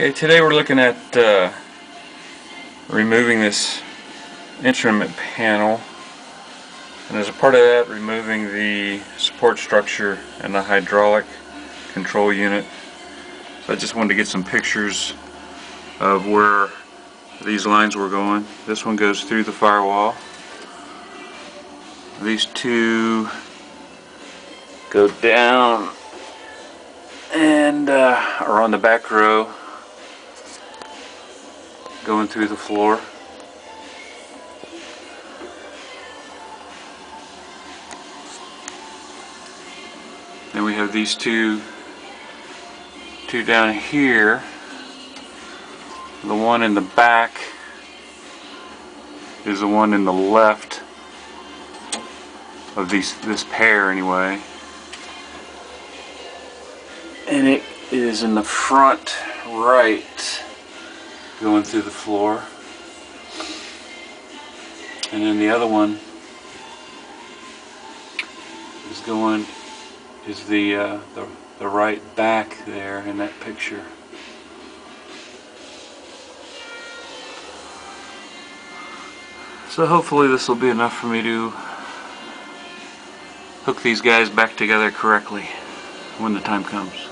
Okay, today we're looking at uh, removing this instrument panel and as a part of that removing the support structure and the hydraulic control unit. So I just wanted to get some pictures of where these lines were going. This one goes through the firewall. These two go down and uh, are on the back row going through the floor. Then we have these two two down here. The one in the back is the one in the left of these this pair anyway. And it is in the front right going through the floor. And then the other one is going is the uh, the, the right back there in that picture. So hopefully this will be enough for me to hook these guys back together correctly when the time comes.